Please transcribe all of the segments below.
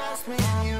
Just me and you.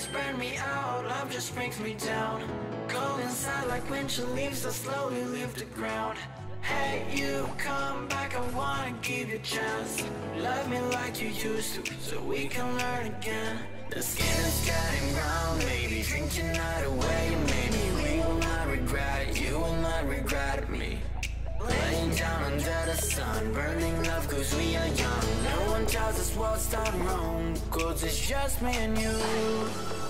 Days burn me out, love just brings me down. Go inside like winter leaves that slowly leave the ground. Hey, you come back, I wanna give you a chance. Love me like you used to, so we can learn again. The skin is getting brown, baby. Drink your night away, maybe we will not regret it. You will not regret me. Laying down under the sun, burning love cause we are young. No one tells us what's done wrong, cause it's just me and you.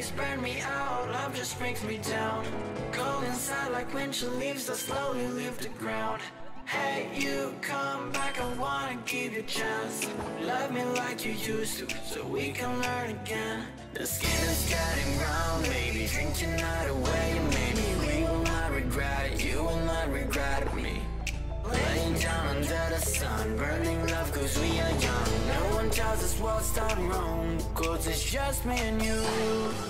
days burn me out, love just brings me down. Go inside like winter leaves that slowly leave the ground. Hey, you come back, I wanna give you a chance. Love me like you used to, so we can learn again. The skin is getting brown, maybe drink your night away Maybe we will not regret it, you will not regret me. Laying down under the sun, burning love cause we are young. No one tells us what's done wrong, cause it's just me and you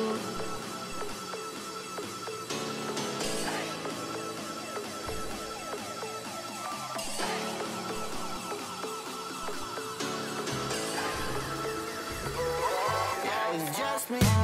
me